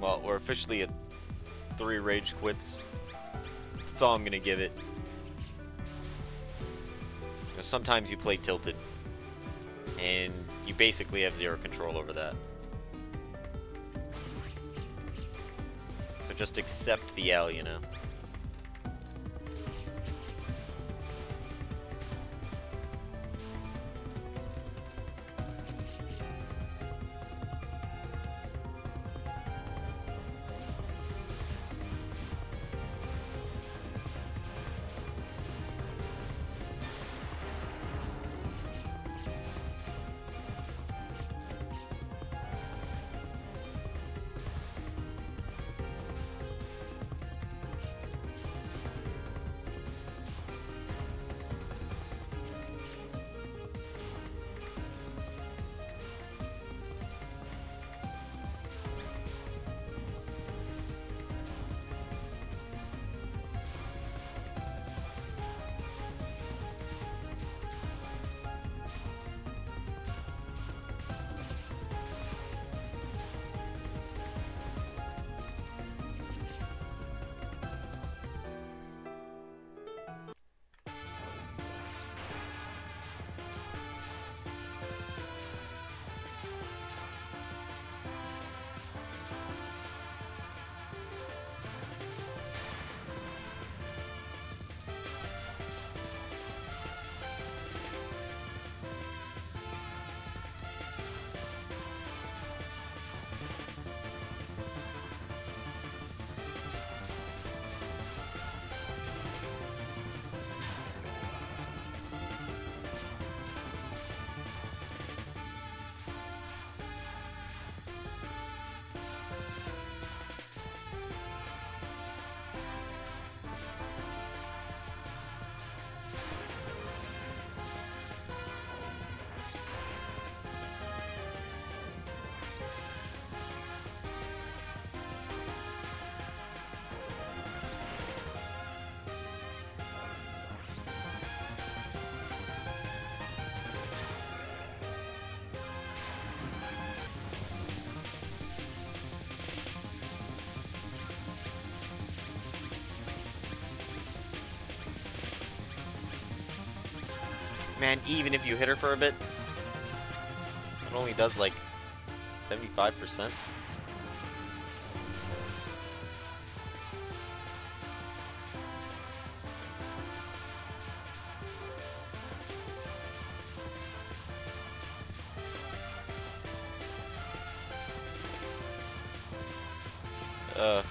Well, we're officially at three rage quits. That's all I'm gonna give it. sometimes you play tilted, and you basically have zero control over that. So just accept the L, you know. Man, even if you hit her for a bit, it only does like 75%. Uh...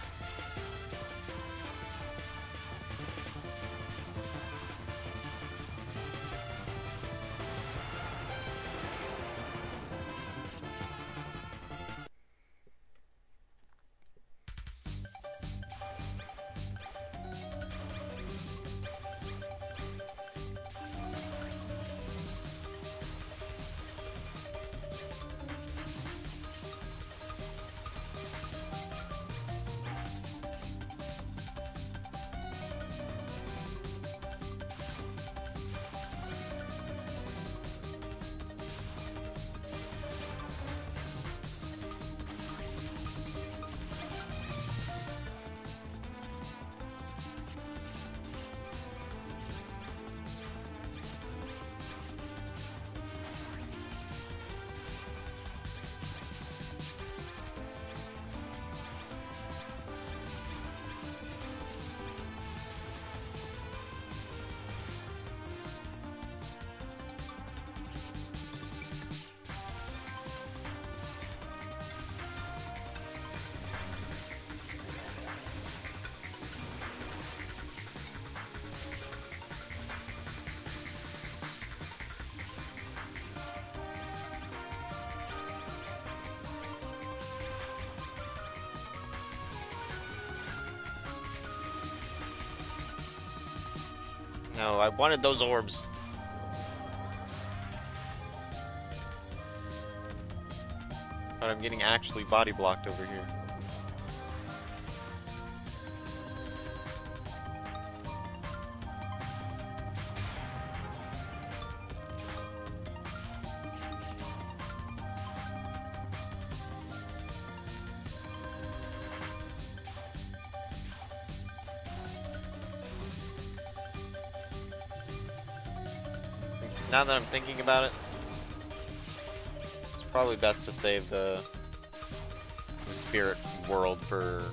No, I wanted those orbs. But I'm getting actually body blocked over here. Now that I'm thinking about it, it's probably best to save the, the spirit world for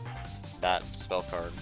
that spell card.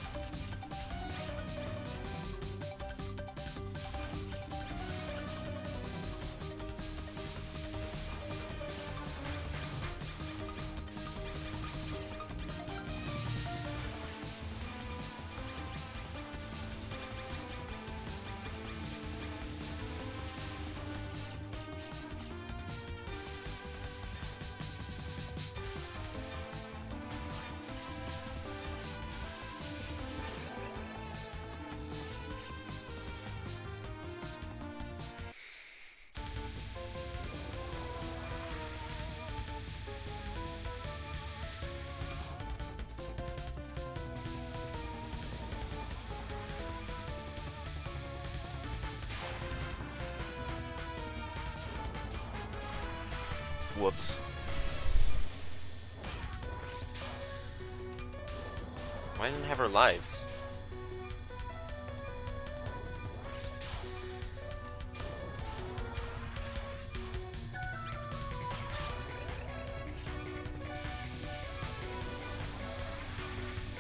Whoops. Why didn't have her lives?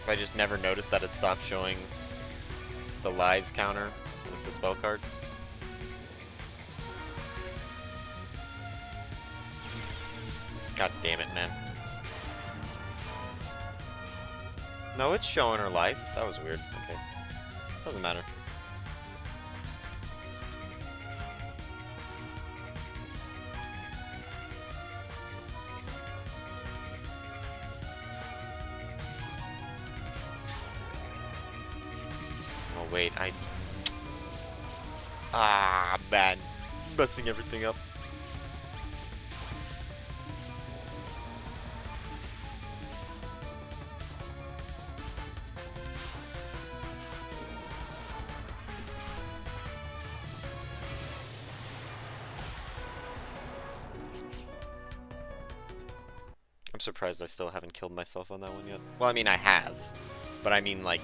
I just never noticed that it stopped showing the lives counter with the spell card. God damn it, man. No, it's showing her life. That was weird. Okay. Doesn't matter. Oh, wait. I... Ah, man. Messing everything up. I'm surprised I still haven't killed myself on that one yet. Well, I mean, I have. But I mean, like,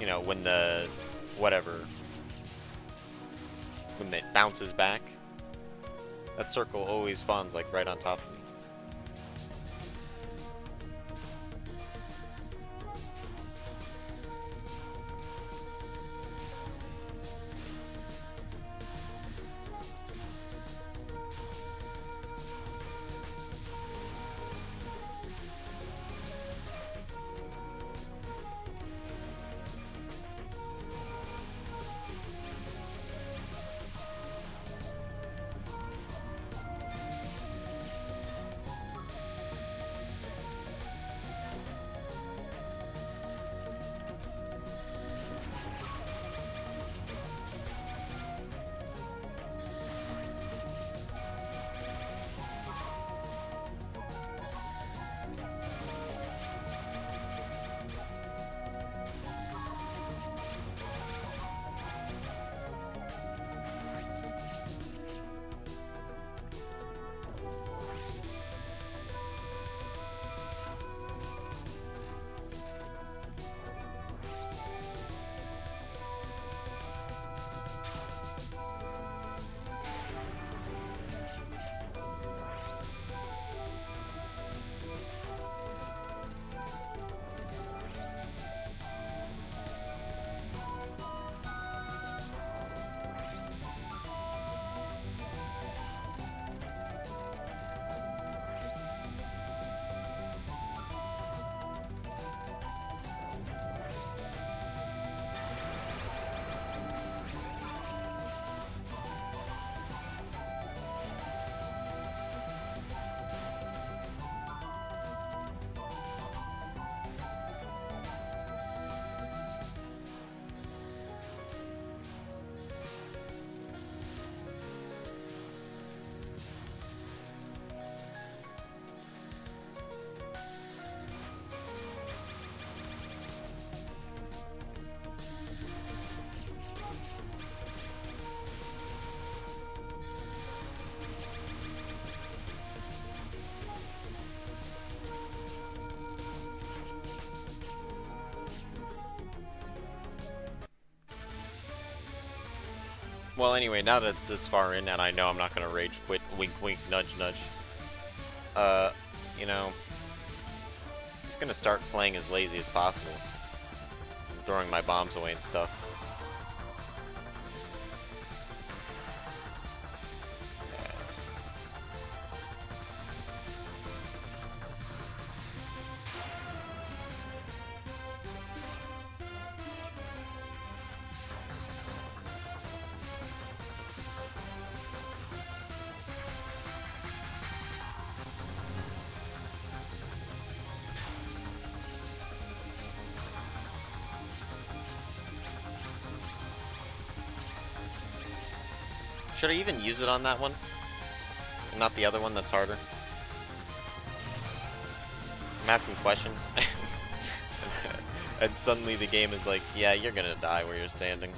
you know, when the, whatever, when it bounces back, that circle always spawns, like, right on top of me. Well, anyway, now that it's this far in and I know I'm not gonna rage quit, wink wink, nudge nudge, uh, you know, just gonna start playing as lazy as possible. Throwing my bombs away and stuff. Should I even use it on that one? Not the other one that's harder? I'm asking questions. and suddenly the game is like, yeah, you're gonna die where you're standing.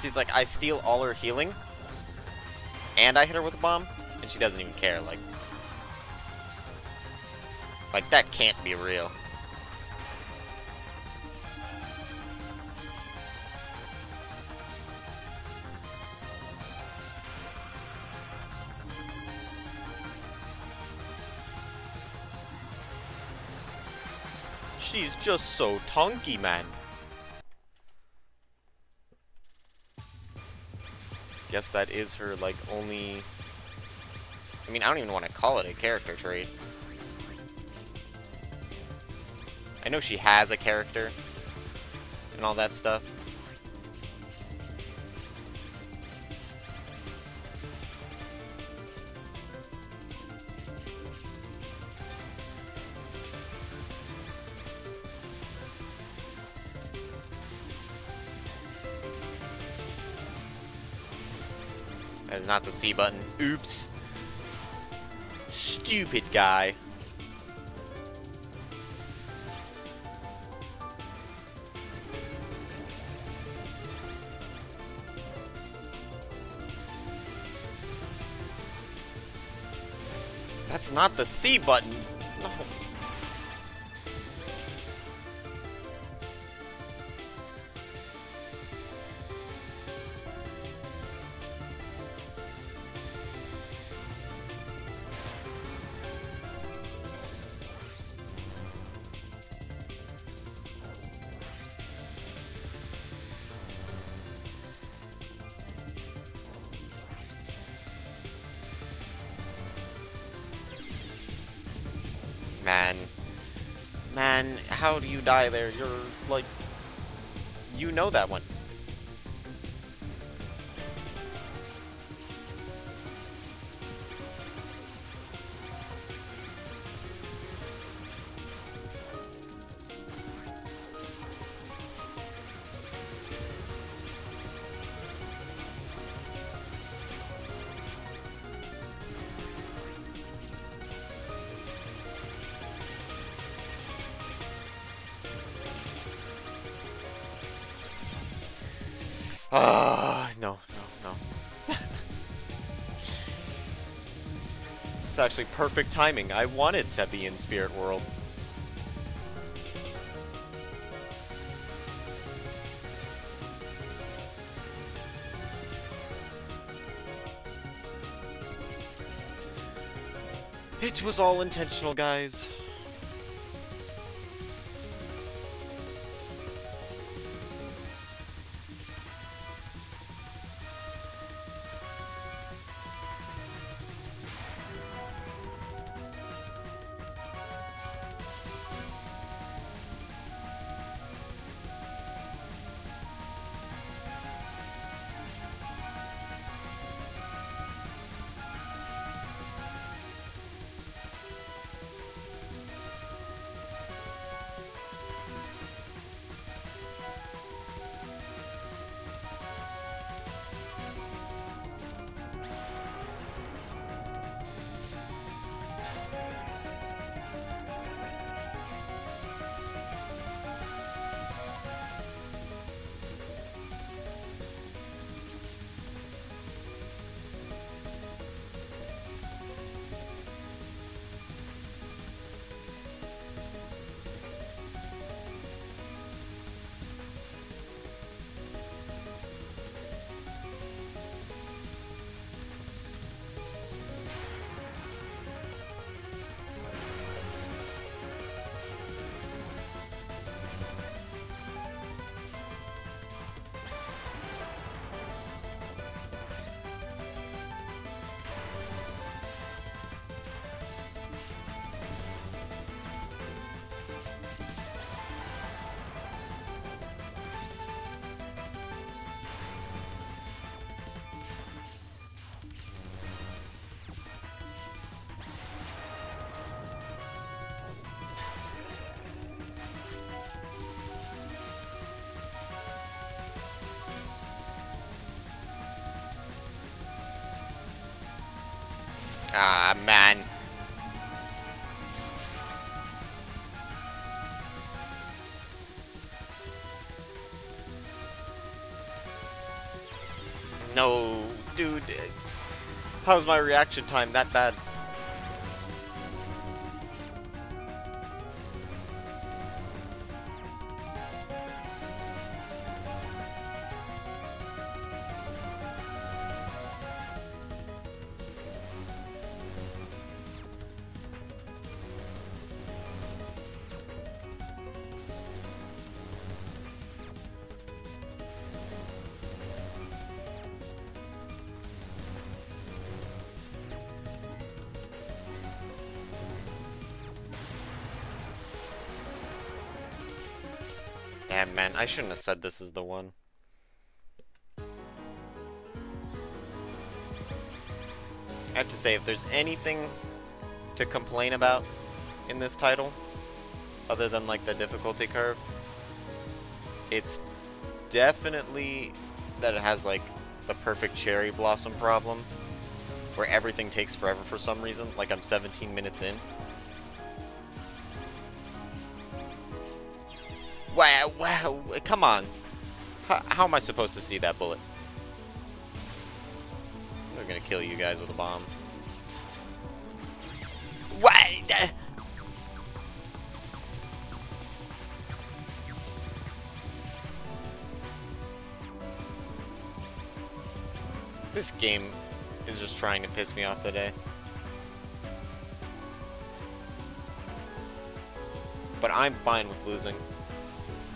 He's like, I steal all her healing, and I hit her with a bomb, and she doesn't even care, like... Like, that can't be real. She's just so tonky, man. Guess that is her, like, only... I mean, I don't even want to call it a character trait. I know she has a character and all that stuff. Not the C button. Oops. Stupid guy. That's not the C button. You die there? You're, like... You know that one. It's actually perfect timing. I wanted to be in Spirit World. It was all intentional, guys. How's my reaction time that bad? Man, I shouldn't have said this is the one. I have to say, if there's anything to complain about in this title, other than like the difficulty curve, it's definitely that it has like the perfect cherry blossom problem, where everything takes forever for some reason, like I'm 17 minutes in. Wow, wow, come on. How, how am I supposed to see that bullet? They're gonna kill you guys with a bomb. What? This game is just trying to piss me off today. But I'm fine with losing.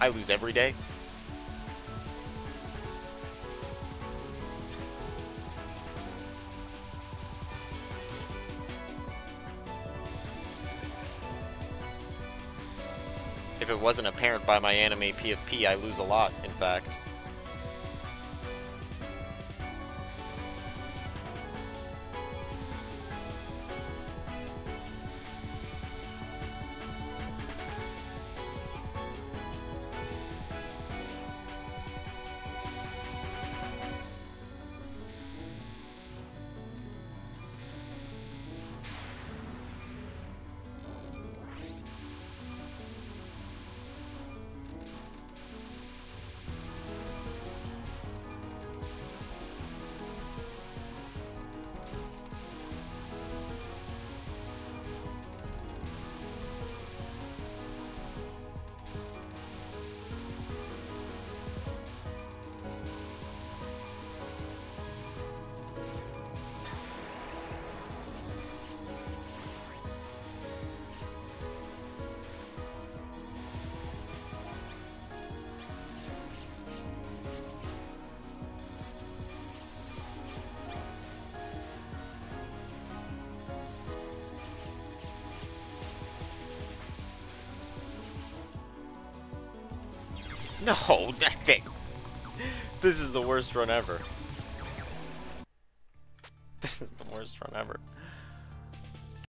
I lose every day. If it wasn't apparent by my anime PFP, I lose a lot, in fact. No, that thing. This is the worst run ever. This is the worst run ever.